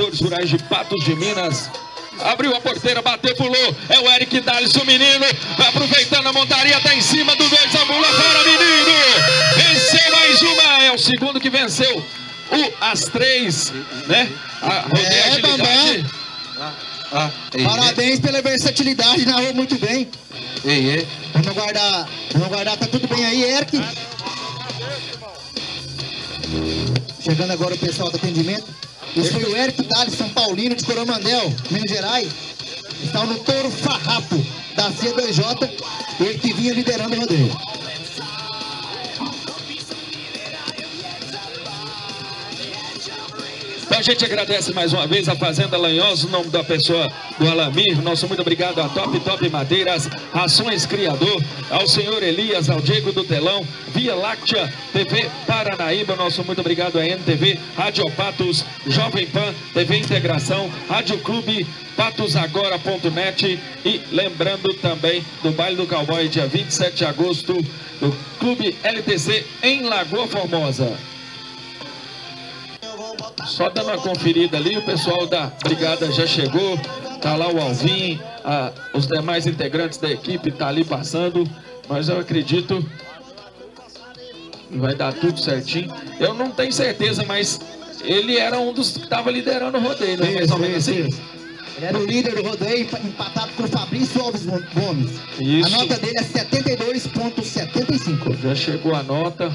produtores rurais de Patos de Minas. Abriu a porteira, bateu, pulou. É o Eric Dales, o menino. Aproveitando a montaria, tá em cima do dois, a mula fora, menino. Venceu mais uma. É o segundo que venceu. O As Três, né? A É, agilidade. Ah, ei, Parabéns pela versatilidade, narrou muito bem. ei, ei. Vamos guardar, vamos guardar, tá tudo bem aí, Eric? Chegando agora o pessoal do atendimento. Esse foi o Eric Dali, São Paulino de Coromandel, Minas Gerais. Está no touro farrapo da C2J, ele que vinha liderando o rodeio. A gente agradece mais uma vez a Fazenda Lanhosa, o nome da pessoa do Alamir. Nosso muito obrigado a Top Top Madeiras, Ações Criador, ao senhor Elias, ao Diego do Telão, Via Láctea, TV Paranaíba. Nosso muito obrigado a NTV, Rádio Patos, Jovem Pan, TV Integração, Rádio Clube, patosagora.net e lembrando também do Baile do Cowboy, dia 27 de agosto, do Clube LTC em Lagoa Formosa. Só dando uma conferida ali, o pessoal da brigada já chegou. Tá lá o Alvin, a- os demais integrantes da equipe tá ali passando. Mas eu acredito que vai dar tudo certinho. Eu não tenho certeza, mas ele era um dos que estava liderando o rodeio, né? Mais ou menos assim. Ele era o líder do rodeio, empatado com o Fabrício Alves Gomes. Isso. A nota dele é 72,75. Já chegou a nota.